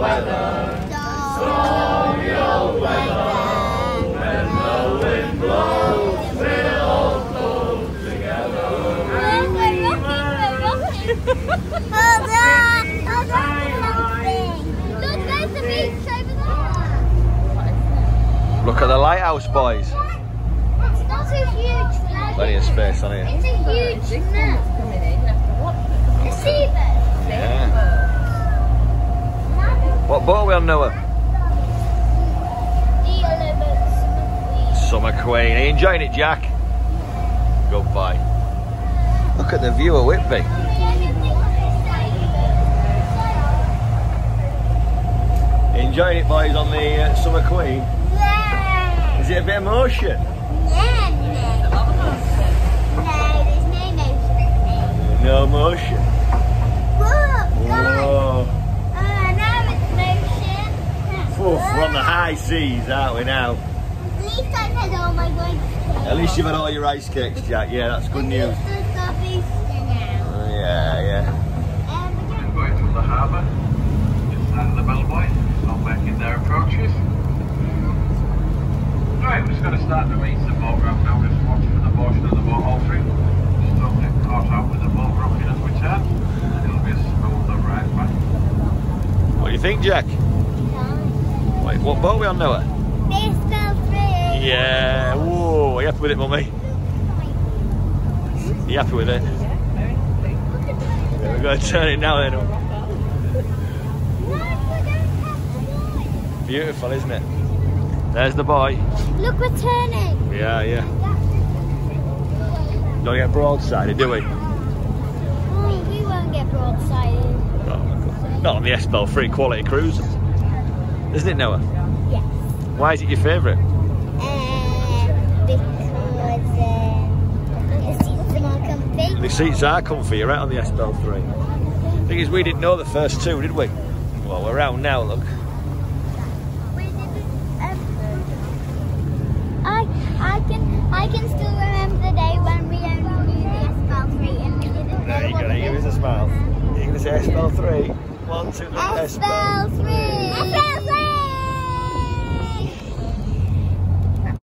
weather, stormy old weather. When the wind blows, we'll all close together. We're rocking, we're rocking. Hold on, hold on. Look, there's the beach over there. Look at the lighthouse, boys. It's not a huge. Plenty of space on here. It's a huge net. coming in after what? A seabird. Yeah. What boat are we on, Noah? Summer Queen. Are you enjoying it, Jack? Goodbye. Look at the view of Whitby. Enjoying it, boys, on the uh, Summer Queen. Yeah. Is it a bit of motion? Yeah, no. No, there's no motion. No motion. Whoa, guys. Whoa. Uh, now it's motion. Oof, we're on the high seas, aren't we now? At least I've had all my lunch. At least you've had all your ice cakes, Jack. Yeah, that's good news. Least I've Easter now. Oh, yeah, yeah. Um, Just going through the harbour, just out the bellboy, not making their approaches. Right, we're just going to start the race the boat ramp now, just watching for the motion of the boat all through. Just don't get caught out with the boat rocking as we turn, it'll be a smoother ride back. What do you think, Jack? What boat are we on, Noah? Free. Yeah. Whoa, are you happy with it, mummy? You happy with it? Yeah, we're going to turn it now then. Beautiful, isn't it? There's the boy. Look, we're turning. Yeah, yeah. Don't get broadsided, do we? Oh, we won't get broadsided. Oh, no, not on the Esk Belle free quality cruiser. Isn't it, Noah? Yes. Why is it your favourite? Uh, because uh, the seats are more comfy. The seats are comfy, you're right on the Esk Belle 3. Thing is, we didn't know the first two, did we? Well, we're out now, look. I I can I can still remember the day when we only knew the Esk Belle three and we didn't know There you go, give us a smile. You're going to say Esk Belle 3. One, two, three, Esk Belle three. Esk Belle three.